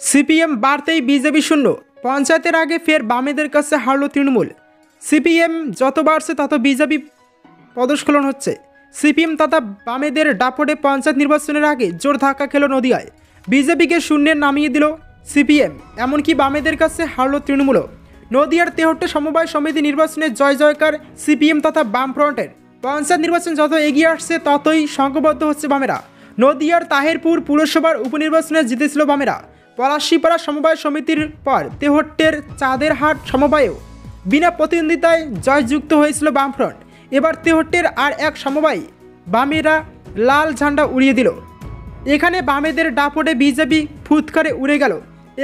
CPM বাড়তেই BJP শূন্য পঞ্চায়েতের আগে ফের বামেদের কাছে হারল তৃণমূল। সিপিএম যত বাড়ছে তত বিজেপি পদস্খলন হচ্ছে। সিপিএম তথা বামেদের ডাপটে পঞ্চায়েত নির্বাচনের আগে জোর ধাক্কা খেল নদিয়ায়। বিজেপিকে শূন্যে নামিয়ে দিল সিপিএম। এমনকি বামেদের কাছে হারল তৃণমূলও। নদিয়ার তেহট্টে সমবায় সমিতি নির্বাচনে জয় জয়কার সিপিএম তথা বামফ্রন্টের। পঞ্চায়েত নির্বাচন যত এগিয়ে আসছে ততই সংঘবদ্ধ হচ্ছে বামেরা। নদিয়ার তাহেরপুর পুরসভার উপনির্বাচনে জিতেছিল বামেরা। পলাশিপাড়া সমবায় সমিতির পর তেহট্টের চাঁদেরহাট সমবায়েও বিনা প্রতিদ্বন্দ্বিতায় জয়যুক্ত হয়েছিল বামফ্রন্ট। এবার তেহট্টের আর এক সমবায় বামেরা লাল ঝান্ডা উড়িয়ে দিল। এখানে বামেদের ডাপটে বিজেপি ফুৎকারে উড়ে গেল।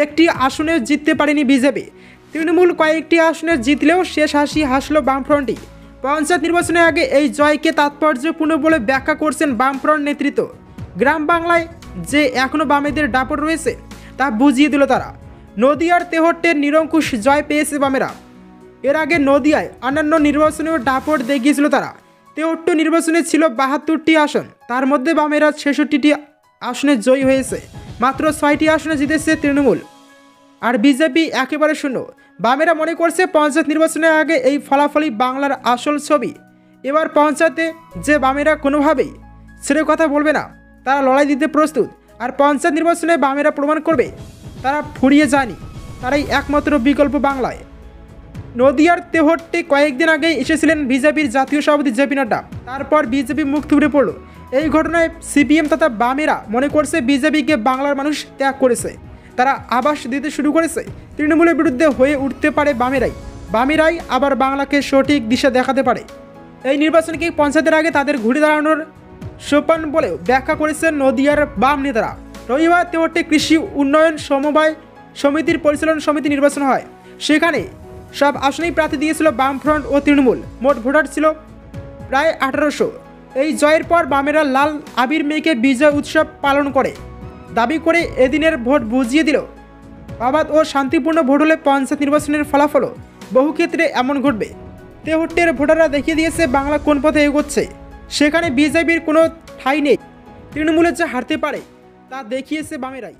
একটি আসনেও জিততে পারেনি বিজেপি। তৃণমূল কয়েকটি আসনে জিতলেও শেষ হাসি হাসল বামফ্রন্টই। পঞ্চায়েত নির্বাচনের আগে এই জয়কে তাৎপর্যপূর্ণ বলে ব্যাখ্যা করছেন বামফ্রন্ট নেতৃত্ব। গ্রাম বাংলায় যে এখনও বামেদের ডাপট রয়েছে তা বুঝিয়ে দিল তারা। নদিয়ার তেহট্টের নিরঙ্কুশ জয় পেয়েছে বামেরা। এর আগে নদিয়ায় অন্যান্য নির্বাচনেও ডাপট দেখিয়েছিল তারা। তেহট্ট নির্বাচনে ছিল বাহাত্তরটি আসন, তার মধ্যে বামেরা ছেষট্টিটি আসনে জয়ী হয়েছে। মাত্র ছয়টি আসনে জিতেছে তৃণমূল। আর বিজেপি একেবারে শূন্য। বামেরা মনে করছে পঞ্চায়েত নির্বাচনের আগে এই ফলাফলই বাংলার আসল ছবি। এবার পঞ্চায়েতে যে বামেরা কোনোভাবেই ছেড়ে কথা বলবে না, তারা লড়াই দিতে প্রস্তুত। আর পঞ্চায়েত নির্বাচনে বামেরা প্রমাণ করবে, তারা ফুরিয়ে যায়নি। তারাই একমাত্র বিকল্প বাংলায়। নদিয়ার তেহট্টে কয়েকদিন আগে এসেছিলেন বিজেপির জাতীয় সভাপতি জেপি নাড্ডা। তারপর বিজেপি মুখ থুবড়ে পড়ল। এই ঘটনায় সিপিএম তথা বামেরা মনে করছে বিজেপিকে বাংলার মানুষ ত্যাগ করেছে। তারা আবাস দিতে শুরু করেছে। তৃণমূলের বিরুদ্ধে হয়ে উঠতে পারে বামেরাই। বামেরাই আবার বাংলাকে সঠিক দিশা দেখাতে পারে। এই নির্বাচনকে পঞ্চায়েতের আগে তাদের ঘুরে দাঁড়ানোর সোপান বলেও ব্যাখ্যা করেছেন নদিয়ার বাম নেতারা। রবিবার তেহট্টে কৃষি উন্নয়ন সমবায় সমিতির পরিচালন সমিতি নির্বাচন হয়। সেখানে সব আসনেই প্রার্থী দিয়েছিল বামফ্রন্ট ও তৃণমূল। মোট ভোটার ছিল প্রায় আঠারোশো। এই জয়ের পর বামেরা লাল আবির মেয়েকে বিজয় উৎসব পালন করে। দাবি করে এদিনের ভোট বুঝিয়ে দিল। অবাধ ও শান্তিপূর্ণ ভোট হলে পঞ্চায়েত নির্বাচনের ফলাফলও বহু ক্ষেত্রে এমন ঘটবে। তেহট্টের ভোটাররা দেখিয়ে দিয়েছে বাংলা কোন পথে এগোচ্ছে। সেখানে বিজেপির কোনো ঠাই নেই। তৃণমূলের যে হারতে পারে তা দেখিয়েছে বামেরাই।